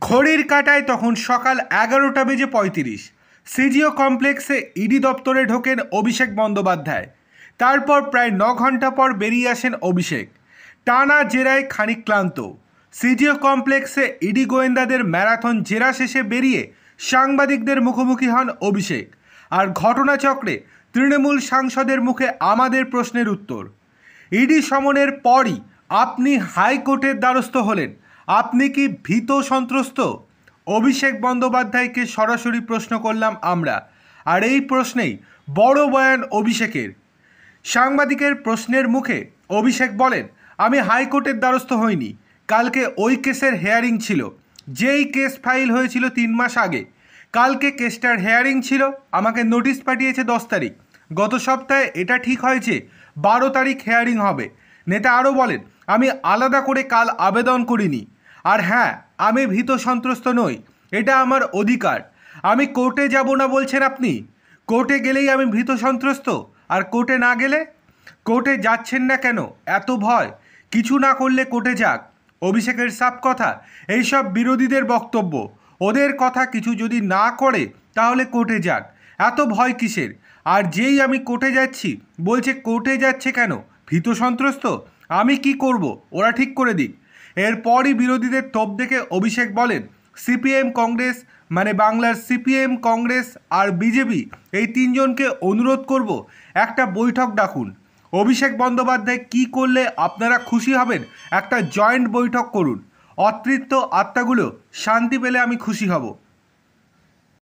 ঘড়ির কাটায় তখন সকাল এগারোটা বেজে পঁয়ত্রিশ। সিজিও কমপ্লেক্সে ইডি দপ্তরে ঢোকেন অভিষেক বন্দ্যোপাধ্যায়। তারপর প্রায় ন ঘণ্টা পর বেরিয়ে আসেন অভিষেক। টানা জেরায় খানিক ক্লান্ত। সিজিও কমপ্লেক্সে ইডি গোয়েন্দাদের ম্যারাথন জেরা শেষে বেরিয়ে সাংবাদিকদের মুখোমুখি হন অভিষেক। আর ঘটনাচক্রে তৃণমূল সাংসদের মুখে আমাদের প্রশ্নের উত্তর। ইডি সমনের পরই আপনি হাইকোর্টের দ্বারস্থ হলেন। আপনি কি ভীত সন্ত্রস্ত? অভিষেক বন্দ্যোপাধ্যায়কে সরাসরি প্রশ্ন করলাম আমরা। আর এই প্রশ্নেই বড় বয়ান অভিষেকের। সাংবাদিকের প্রশ্নের মুখে অভিষেক বলেন, আমি হাইকোর্টের দ্বারস্থ হইনি। কালকে ওই কেসের হেয়ারিং ছিল। যেই কেস ফাইল হয়েছিল তিন মাস আগে, কালকে কেসটার হেয়ারিং ছিল। আমাকে নোটিশ পাঠিয়েছে দশ তারিখ। গত সপ্তাহে এটা ঠিক হয়েছে, বারো তারিখ হেয়ারিং হবে। নেতা আরও বলেন, আমি আলাদা করে কাল আবেদন করিনি। আর হ্যাঁ আমি ভীত সন্ত্রস্ত নই, এটা আমার অধিকার। আমি কোর্টে যাব না বলছেন আপনি? কোর্টে গেলেই আমি ভীত সন্ত্রস্ত, আর কোর্টে না গেলে? কোর্টে যাচ্ছেন না কেন? এত ভয়। কিছু না করলে কোর্টে যাক। অভিষেকের সাপ কথা, এইসব বিরোধীদের বক্তব্য। ওদের কথা কিছু যদি না করে, তাহলে কোর্টে যাক। এত ভয় কিসের? আর যেই আমি কোর্টে যাচ্ছি, বলছে কোর্টে যাচ্ছে কেন? ভীত সন্ত্রস্ত? আমি কি করব? ওরা ঠিক করে দিক। এরপরই বিরোধীদের তোপ দেখে অভিষেক বলেন, সিপিএম কংগ্রেস মানে বাংলার সিপিএম কংগ্রেস আর বিজেপি, এই তিনজনকে অনুরোধ করব, একটা বৈঠক ডাকুন। অভিষেক বন্দ্যোপাধ্যায় কি করলে আপনারা খুশি হবেন, একটা জয়েন্ট বৈঠক করুন। অতৃপ্ত আত্মাগুলো শান্তি পেলে আমি খুশি হব।